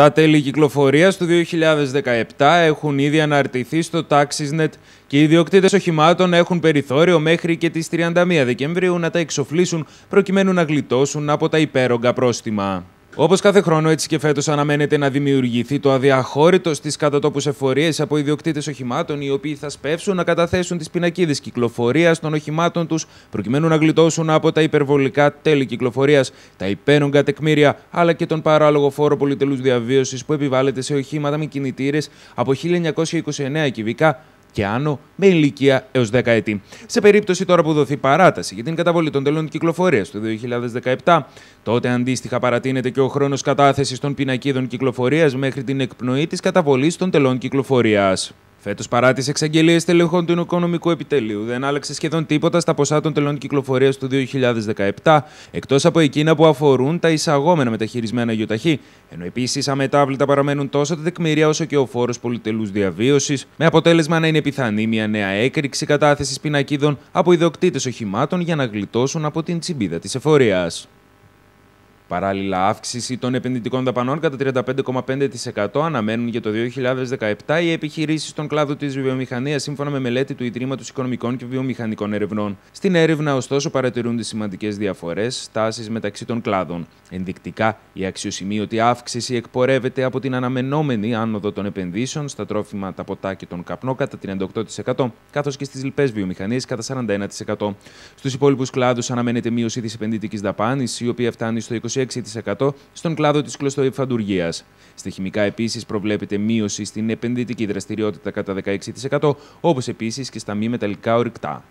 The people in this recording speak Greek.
Τα τέλη κυκλοφορίας του 2017 έχουν ήδη αναρτηθεί στο TaxisNet και οι ιδιοκτήτες οχημάτων έχουν περιθώριο μέχρι και τις 31 Δεκεμβρίου να τα εξοφλήσουν προκειμένου να γλιτώσουν από τα υπέρογκα πρόστιμα. Όπως κάθε χρόνο, έτσι και φέτος αναμένεται να δημιουργηθεί το αδιαχώρητο στις κατατόπους εφορίες από ιδιοκτήτες οχημάτων, οι οποίοι θα σπεύσουν να καταθέσουν τις πινακίδες κυκλοφορίας των οχημάτων τους, προκειμένου να γλιτώσουν από τα υπερβολικά τέλη κυκλοφορίας, τα υπέρογκα τεκμήρια, αλλά και τον παράλογο φόρο πολυτελούς διαβίωσης που επιβάλλεται σε οχήματα με κινητήρες από 1929 κυβικά και άνω με ηλικία έως 10 έτη. Σε περίπτωση τώρα που δοθεί παράταση για την καταβολή των τελών κυκλοφορίας του 2017, τότε αντίστοιχα παρατείνεται και ο χρόνος κατάθεσης των πινακίδων κυκλοφορίας μέχρι την εκπνοή της καταβολής των τελών κυκλοφορίας. Φέτος, παρά τις εξαγγελίες τελεχών του Οικονομικού Επιτελείου, δεν άλλαξε σχεδόν τίποτα στα ποσά των τελών κυκλοφορίας του 2017, εκτός από εκείνα που αφορούν τα εισαγόμενα μεταχειρισμένα γιοταχή, ενώ επίσης αμετάβλητα παραμένουν τόσο τα τεκμήρια όσο και ο φόρος πολυτελούς διαβίωσης, με αποτέλεσμα να είναι πιθανή μια νέα έκρηξη κατάθεσης πινακίδων από ιδιοκτήτες οχημάτων για να γλιτώσουν από την τσιμπίδα της εφορίας. Παράλληλα, αύξηση των επενδυτικών δαπανών κατά 35,5% αναμένουν για το 2017 οι επιχειρήσεις στον κλάδο της βιομηχανίας, σύμφωνα με μελέτη του Ιδρύματος Οικονομικών και Βιομηχανικών Ερευνών. Στην έρευνα, ωστόσο, παρατηρούνται σημαντικές διαφορές στάσεις μεταξύ των κλάδων. Ενδεικτικά, η αξιοσημείωτη αύξηση εκπορεύεται από την αναμενόμενη άνοδο των επενδύσεων στα τρόφιμα, τα ποτά και τον καπνό κατά 38%, καθώς και στις λοιπές βιομηχανίες κατά 41%. Στους υπόλοιπους κλάδους αναμένεται μείωση της επενδυτικής δαπάνης, η οποία φτάνει στο 20 26% στον κλάδο της κλωστοϊφαντουργίας. Στα χημικά επίσης προβλέπεται μείωση στην επενδυτική δραστηριότητα κατά 16%, όπως επίσης και στα μη μεταλλικά ορυκτά.